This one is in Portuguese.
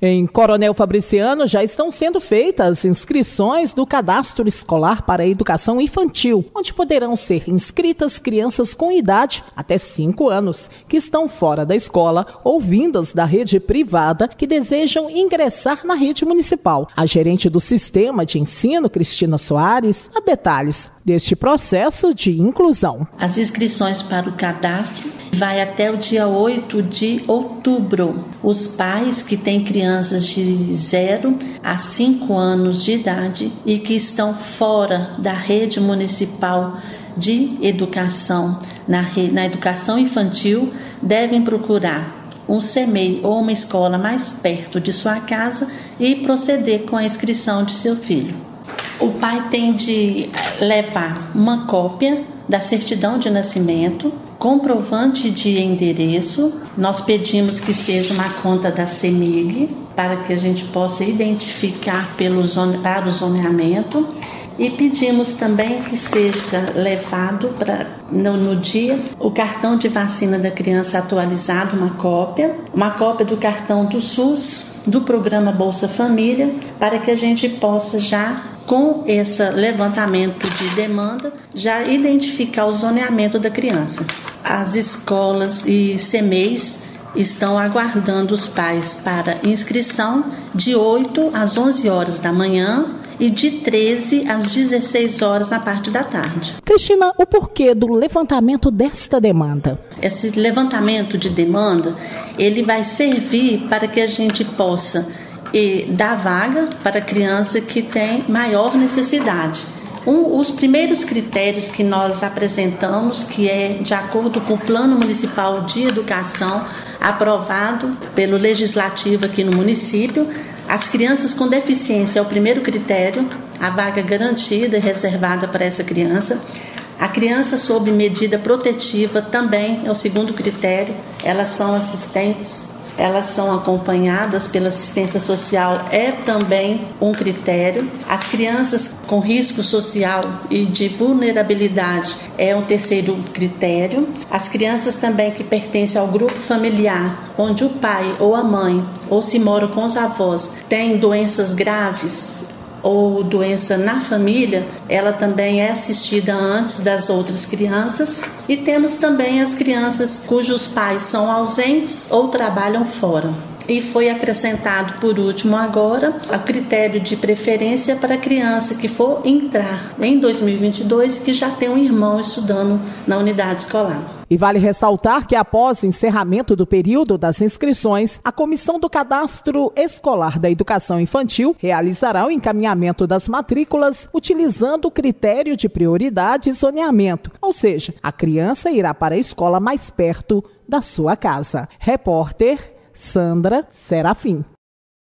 Em Coronel Fabriciano já estão sendo feitas inscrições do cadastro escolar para a educação infantil, onde poderão ser inscritas crianças com idade até 5 anos que estão fora da escola ou vindas da rede privada que desejam ingressar na rede municipal. A gerente do sistema de ensino, Cristina Soares, a detalhes deste processo de inclusão. As inscrições para o cadastro vai até o dia 8 de outubro. Os pais que têm crianças de 0 a 5 anos de idade e que estão fora da rede municipal de educação, na, na educação infantil, devem procurar um CEMEI ou uma escola mais perto de sua casa e proceder com a inscrição de seu filho o pai tem de levar uma cópia da certidão de nascimento, comprovante de endereço. Nós pedimos que seja uma conta da CEMIG para que a gente possa identificar pelo zone, para o zoneamento. E pedimos também que seja levado para no, no, dia o cartão de vacina da criança atualizado, uma cópia, uma cópia do cartão do SUS, do programa Bolsa Família, para que a gente possa já com esse levantamento de demanda, já identificar o zoneamento da criança. As escolas e CMEs estão aguardando os pais para inscrição de 8 às 11 horas da manhã e de 13 às 16 horas na parte da tarde. Cristina, o porquê do levantamento desta demanda? Esse levantamento de demanda, ele vai servir para que a gente possa e dar vaga para a criança que tem maior necessidade. Um, os primeiros critérios que nós apresentamos, que é de acordo com o Plano Municipal de Educação, aprovado pelo Legislativo aqui no município, as crianças com deficiência é o primeiro critério, a vaga garantida e reservada para essa criança. A criança sob medida protetiva também é o segundo critério, elas são assistentes elas são acompanhadas pela assistência social, é também um critério. As crianças com risco social e de vulnerabilidade é um terceiro critério. As crianças também que pertencem ao grupo familiar, onde o pai ou a mãe, ou se mora com os avós, têm doenças graves, ou doença na família, ela também é assistida antes das outras crianças. E temos também as crianças cujos pais são ausentes ou trabalham fora. E foi acrescentado por último agora o critério de preferência para a criança que for entrar em 2022 que já tem um irmão estudando na unidade escolar. E vale ressaltar que após o encerramento do período das inscrições, a Comissão do Cadastro Escolar da Educação Infantil realizará o encaminhamento das matrículas utilizando o critério de prioridade e zoneamento, ou seja, a criança irá para a escola mais perto da sua casa. Repórter Sandra Serafim.